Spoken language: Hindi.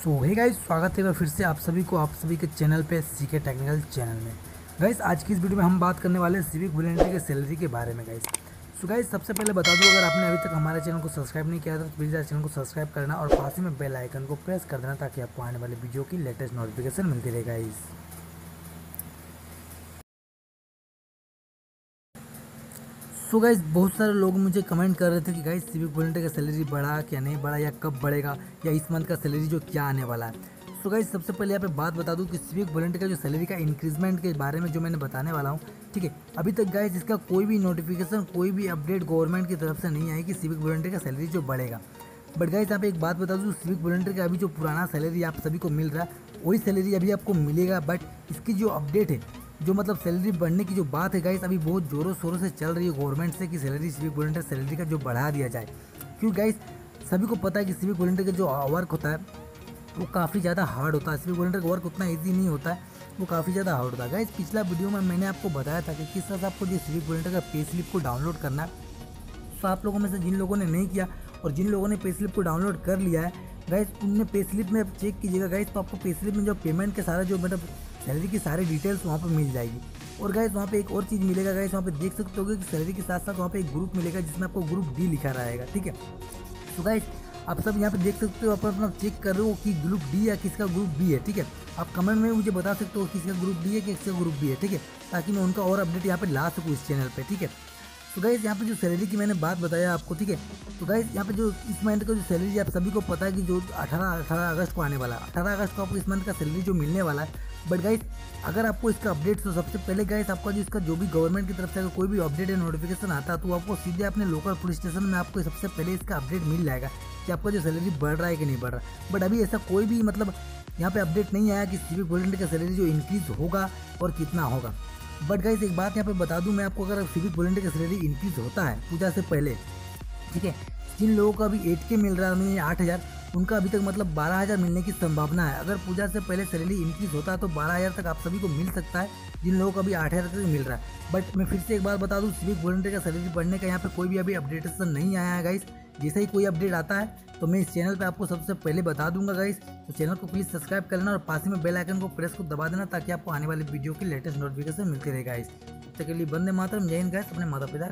सो है गाइज़ स्वागत है फिर से आप सभी को, आप सभी के चैनल पे सीके टेक्निकल चैनल में। गाइज़ आज की इस वीडियो में हम बात करने वाले हैं सिविक वॉलेंटियर के सैलरी के बारे में गाइज़ सो गाइज़ सबसे पहले बता दूँ, अगर आपने अभी तक हमारे चैनल को सब्सक्राइब नहीं किया था तो प्लीज़ चैनल को सब्सक्राइब करना और पास ही में बेल आइकन को प्रेस कर देना ताकि आपको आने वाले वीडियो की लेटेस्ट नोटिफिकेशन मिलती रहे गाइस सो so गाइज़ बहुत सारे लोग मुझे कमेंट कर रहे थे कि गाइज़ सिविक वॉलेंटियर का सैलरी बढ़ा क्या नहीं बढ़ा, या कब बढ़ेगा, या इस मंथ का सैलरी जो क्या आने वाला है? सो so गाइज़ सबसे पहले यहाँ पे बात बता दूँ कि सिविक वॉलेंटियर का जो सैलरी का इंक्रीजमेंट के बारे में जो मैंने बताने वाला हूँ, ठीक है? अभी तक गाइज़ इसका कोई भी नोटिफिकेशन कोई भी अपडेट गवर्नमेंट की तरफ़ से नहीं आई कि सिविक वॉलेंटियर का सैलरी जो बढ़ेगा। बट गाइज़ यहाँ पे एक बात बता दूँ सिविक वॉलेंटियर का अभी जो पुराना सैलरी आप सभी को मिल रहा है, वही सैलरी अभी आपको मिलेगा बट इसकी जो अपडेट है जो मतलब सैलरी बढ़ने की जो बात है गाइस अभी बहुत ज़ोरों शोरों से चल रही है गवर्नमेंट से कि सैलरी सिविक वॉलेंटियर सैलरी का जो बढ़ा दिया जाए। क्योंकि गाइस सभी को पता है कि सिविक वॉलेंटियर का जो वर्क होता है, वो काफ़ी ज़्यादा हार्ड होता है। सिविक वॉलेंटियर का वर्क उतना ईजी नहीं होता है वो काफ़ी ज़्यादा हार्ड होता है। गाइस पिछला वीडियो में मैंने आपको बताया था कि किस तरह से आपको जो सिविक वॉलेंटियर का पे स्लिप को डाउनलोड करना है। तो आप लोगों में से जिन लोगों ने नहीं किया और जिन लोगों ने पे स्लिप को डाउनलोड कर लिया है गाइस उनने पे स्लिप में चेक कीजिएगा। गाइस तो आपको पे स्लिप में जो पेमेंट के सारा जो मतलब सैलरी की सारी डिटेल्स वहाँ पर मिल जाएगी। और गाइस वहाँ पे एक और चीज़ मिलेगा गाइस वहाँ पे देख सकते हो कि सैलरी के साथ साथ वहाँ पे एक ग्रुप मिलेगा जिसमें आपको ग्रुप डी लिखा रहेगा, ठीक है? तो गाइस आप सब यहाँ पे देख सकते हो, आप अपना चेक कर रहे हो कि ग्रुप डी या किसका ग्रुप बी है, ठीक है? आप कमेंट में मुझे बता सकते हो किसका ग्रुप डी है, किसका ग्रुप बी है, ठीक है? ताकि मैं उनका और अपडेट यहाँ पर ला सकूँ इस चैनल पर ठीक है? तो गाइज़ यहाँ पे जो सैलरी की मैंने बात बताया आपको, ठीक है? तो गाइज़ यहाँ पे जो इस मंथ का जो सैलरी आप सभी को पता है कि जो 18 18 अगस्त को आने वाला है। अठारह अगस्त को आपको इस मंथ का सैलरी जो मिलने वाला है। बट गाइज़ अगर आपको इसका अपडेट तो सबसे पहले गाइज़ आपका जो इसका जो भी गवर्नमेंट की तरफ़ से अगर कोई भी अपडेट या नोटिफिकेशन आता है तो आपको सीधे अपने लोकल पुलिस स्टेशन में आपको सबसे पहले इसका अपडेट मिल जाएगा कि आपका जो सैलरी बढ़ रहा है कि नहीं बढ़ रहा बट अभी ऐसा कोई भी मतलब यहाँ पे अपडेट नहीं आया कि सिविक वॉलेंटियर का सैलरी जो इंक्रीज होगा और कितना होगा। बट गाइज़ एक बात यहाँ पे बता दूँ, मैं आपको अगर सिविक वॉलेंटियर का सैलरी इंक्रीज होता है, पूजा से पहले, ठीक है? जिन लोगों को अभी एट के मिल रहा है आठ हज़ार उनका अभी तक मतलब बारह हज़ार मिलने की संभावना है। अगर पूजा से पहले सैलरी इंक्रीज होता है तो बारह हज़ार तक आप सभी को मिल सकता है, जिन लोगों को अभी आठ हज़ार तक मिल रहा है। बट मैं फिर से एक बार बता दूँ सिविक वॉलेंटियर का सैलरी बढ़ने का यहाँ पर कोई भी अभी अपडेटेशन नहीं आया है गाइस जैसे ही कोई अपडेट आता है तो मैं इस चैनल पे आपको सबसे पहले बता दूँगा गाइस तो चैनल को प्लीज़ सब्सक्राइब कर लेना और पास में बेल आइकन को प्रेस को दबा देना, ताकि आपको आने वाली वीडियो की लेटेस्ट नोटिफिकेशन मिलती रहेगा इस तक के लिए बंदे मातरम, जय हिंद गाइस अपने माता पिता